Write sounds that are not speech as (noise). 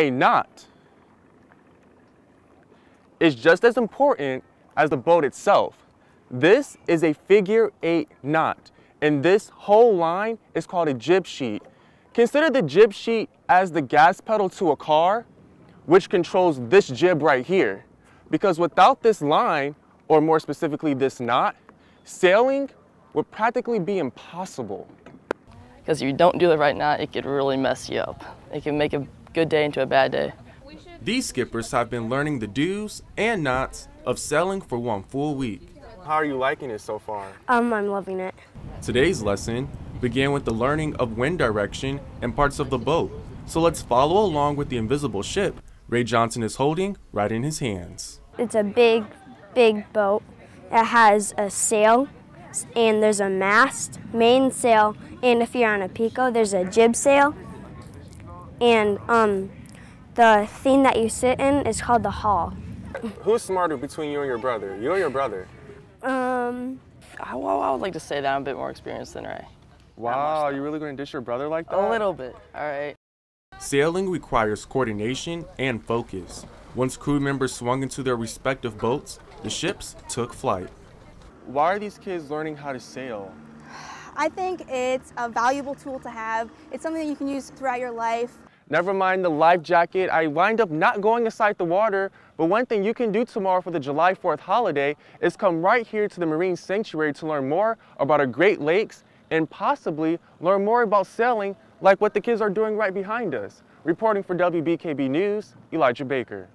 A knot is just as important as the boat itself. This is a figure eight knot, and this whole line is called a jib sheet. Consider the jib sheet as the gas pedal to a car, which controls this jib right here. Because without this line, or more specifically this knot, sailing would practically be impossible. Because if you don't do the right knot, it could really mess you up. It can make a good day into a bad day. These skippers have been learning the do's and nots of sailing for one full week. How are you liking it so far? Um, I'm loving it. Today's lesson began with the learning of wind direction and parts of the boat. So let's follow along with the invisible ship Ray Johnson is holding right in his hands. It's a big, big boat. It has a sail, and there's a mast, mainsail, and if you're on a Pico, there's a jib sail. And um, the thing that you sit in is called the hall. Who's smarter between you and your brother? You or your brother? Um, I, well, I would like to say that I'm a bit more experienced than Ray. Wow, you really gonna dish your brother like that? A little bit, all right. Sailing requires coordination and focus. Once crew members swung into their respective boats, the ships took flight. Why are these kids learning how to sail? (sighs) I think it's a valuable tool to have. It's something that you can use throughout your life. Never mind the life jacket, I wind up not going inside the water, but one thing you can do tomorrow for the July 4th holiday is come right here to the Marine Sanctuary to learn more about our Great Lakes and possibly learn more about sailing like what the kids are doing right behind us. Reporting for WBKB News, Elijah Baker.